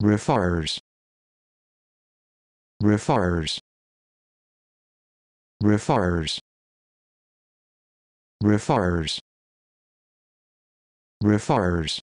refers. Refers. Refers. Refers. Refers.